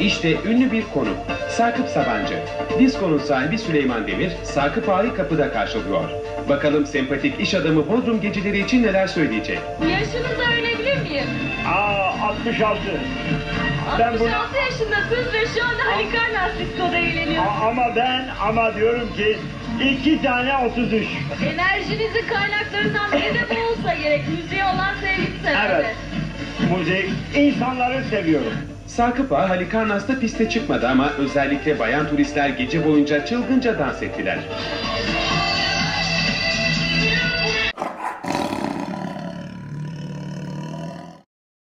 İşte ünlü bir konuk. Sakıp Sabancı. Diskonun sahibi Süleyman Demir, Sakıp Ağa'yı kapıda karşılıyor. Bakalım sempatik iş adamı Bodrum geceleri için neler söyleyecek. Yaşınızı öğrenebilir miyim? Aa 66. Ben 66 bunu- yaşındasınız ve şu anda Halikarnas Disko'da eğleniyorsunuz. A- ama ben ama diyorum ki iki tane 33. Enerjinizi kaynaklarından biri de bu olsa gerek. Müziğe olan sevgisi herhalde. Evet. Müzik insanları seviyorum. Sakıp Ağa Halikarnas'ta piste çıkmadı ama özellikle bayan turistler gece boyunca çılgınca dans ettiler.